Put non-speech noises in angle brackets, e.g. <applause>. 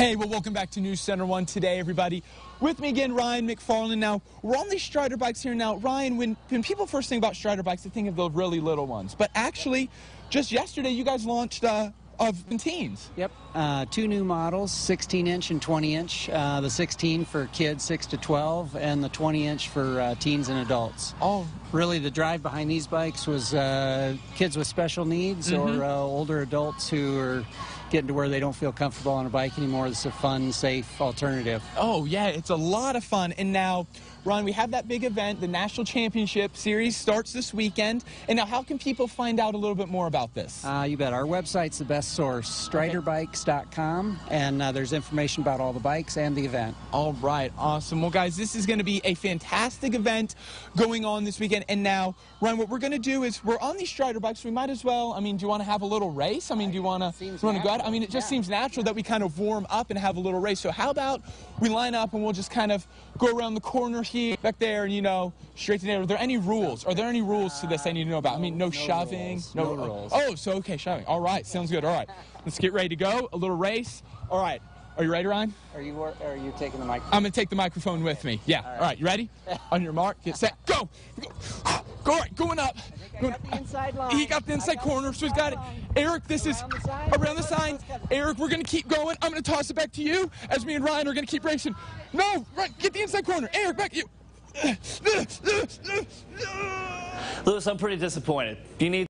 Hey, well, welcome back to News Center 1 today, everybody. With me again, Ryan McFarland. Now, we're on these Strider bikes here now. Ryan, when, when people first think about Strider bikes, they think of the really little ones. But actually, just yesterday, you guys launched uh, of teens. Yep, uh, two new models, 16 inch and 20 inch. Uh, the 16 for kids 6 to 12, and the 20 inch for uh, teens and adults. Oh, Really, the drive behind these bikes was uh, kids with special needs Mhm. or uh, older adults who are getting to where they don't feel comfortable on a bike anymore. It's a fun, safe alternative. oh yeah, it's a lot of fun. And now, Ryan, we have that big event. The National Championship Series starts this weekend. And now, how can people find out a little bit more about this? Uh, you bet. Our website's the best source, striderbikes.com, and uh, there's information about all the bikes and the event. All right, awesome. Well, guys, this is going to be a fantastic event going on this weekend. And now, Ryan, what we're going to do is we're on these Strider bikes. We might as well. I mean, do you want to have a little race? I mean, do you want to Seems want to go out? I mean, it just yeah. seems natural that we kind of warm up and have a little race. So how about we line up and we'll just kind of go around the corner here, back there, and you know, straight to there. Are there any rules? Are there any rules to this I need to know about? I mean, no, no shoving. rules. No rules. Oh, so okay, shoving. All right, sounds good. All right, let's get ready to go. A little race. All right. Are you ready, Ryan? Are you are you taking the mic? I'm gonna take the microphone with me. Yeah. All right. You ready? <laughs> On your mark, get set, go. Go. Go. All right. Going up. I got the inside line. He got the inside got the corner, so he's got it. Eric, this is Around the sign. around the sign. Eric, we're gonna keep going. I'm gonna toss it back to you as me and Ryan are gonna keep racing. No, right, get the inside corner. Eric, back you. Lewis, I'm pretty disappointed. You need